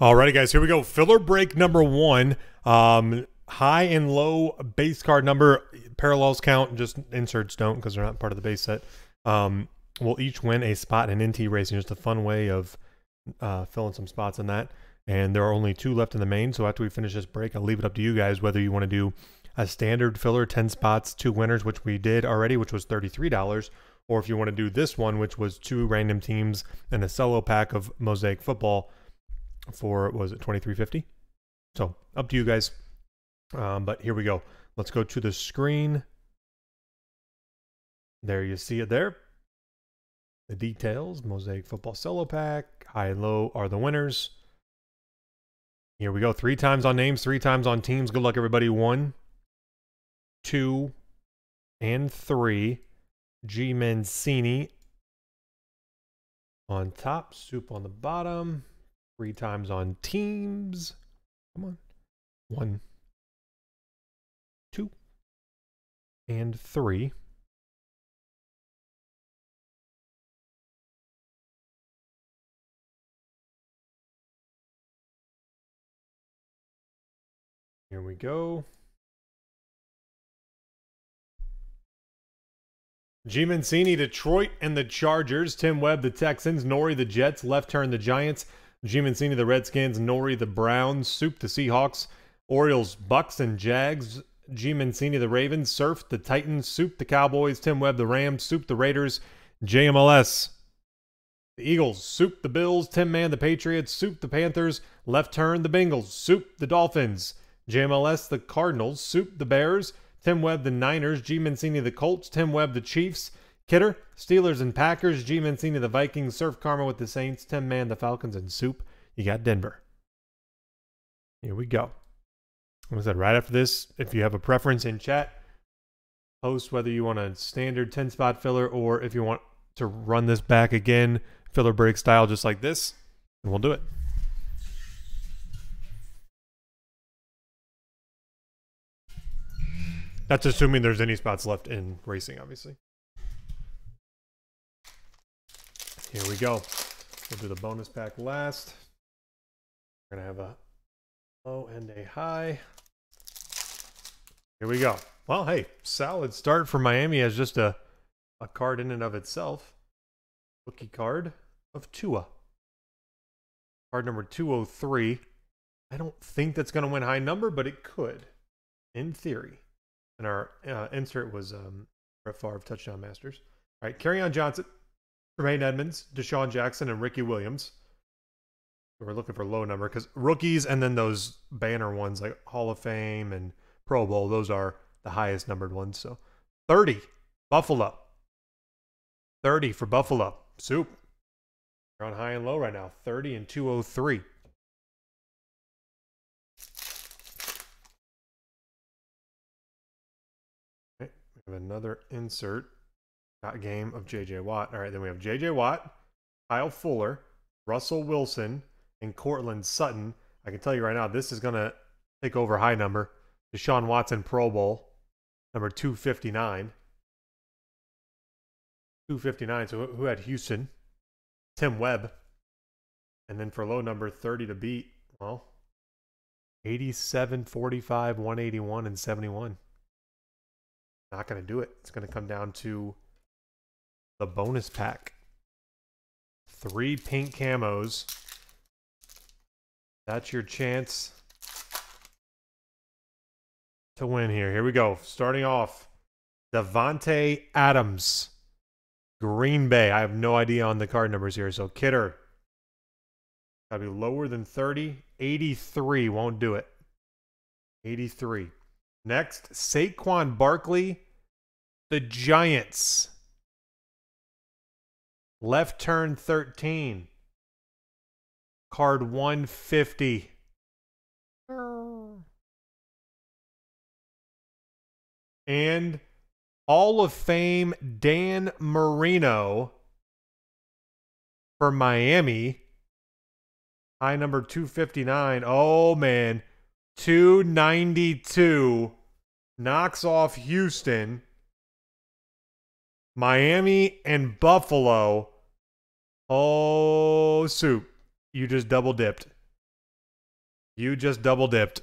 Alrighty, guys, here we go. Filler break number one. Um, high and low base card number parallels count, just inserts don't because they're not part of the base set. Um, we'll each win a spot in NT racing. Just a fun way of uh, filling some spots in that. And there are only two left in the main, so after we finish this break, I'll leave it up to you guys whether you want to do a standard filler, 10 spots, two winners, which we did already, which was $33, or if you want to do this one, which was two random teams and a solo pack of Mosaic football for was it 2350 so up to you guys. Um, but here we go. Let's go to the screen. There you see it there. The details. Mosaic football solo pack. High and low are the winners. Here we go. Three times on names three times on teams. Good luck everybody. One two and three. G mancini on top. Soup on the bottom three times on teams. Come on. One, two, and three. Here we go. G. Mancini, Detroit, and the Chargers. Tim Webb, the Texans. Nori, the Jets. Left turn, the Giants. Mancini, the Redskins, Nori, the Browns, Soup, the Seahawks, Orioles, Bucks, and Jags. G. The Ravens, Surf, the Titans, Soup, the Cowboys, Tim Webb, the Rams, Soup, the Raiders, JMLS. The Eagles, Soup, the Bills, Tim Man, the Patriots, Soup, the Panthers, Left Turn, the Bengals, Soup, the Dolphins, JMLS, the Cardinals, Soup, the Bears, Tim Webb, the Niners, G. Mancini, the Colts, Tim Webb, the Chiefs, Kidder, Steelers and Packers, G Mancini, the Vikings, Surf Karma with the Saints, Tim Man, the Falcons, and Soup. You got Denver. Here we go. Like I said, right after this, if you have a preference in chat, post whether you want a standard 10 spot filler or if you want to run this back again, filler break style, just like this, and we'll do it. That's assuming there's any spots left in racing, obviously. Here we go. We'll do the bonus pack last. We're to have a low and a high. Here we go. Well, hey, solid start for Miami as just a, a card in and of itself. Rookie card of Tua. Card number 203. I don't think that's going to win high number, but it could, in theory. And our uh, insert was um, Brett Favre Touchdown Masters. All right, carry on, Johnson. Tremaine Edmunds, DeSean Jackson, and Ricky Williams. We're looking for low number because rookies and then those banner ones like Hall of Fame and Pro Bowl, those are the highest numbered ones. So 30, Buffalo. 30 for Buffalo. Soup. They're on high and low right now. 30 and 203. Okay, we have another insert game of JJ Watt. All right, then we have JJ Watt, Kyle Fuller, Russell Wilson, and Courtland Sutton. I can tell you right now, this is going to take over high number. Deshaun Watson Pro Bowl, number 259. 259. So who had Houston? Tim Webb. And then for low number 30 to beat, well, 87, 45, 181, and 71. Not going to do it. It's going to come down to the bonus pack. Three pink camos. That's your chance to win here. Here we go. Starting off, Davante Adams, Green Bay. I have no idea on the card numbers here. So Kidder, gotta be lower than 30. 83 won't do it. 83. Next, Saquon Barkley, the Giants. Left turn 13. Card 150. And Hall of Fame Dan Marino for Miami. High number 259. Oh, man. 292. Knocks off Houston. Miami and Buffalo Oh, soup. You just double dipped. You just double dipped.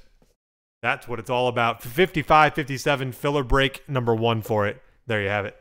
That's what it's all about. 55 57 filler break number one for it. There you have it.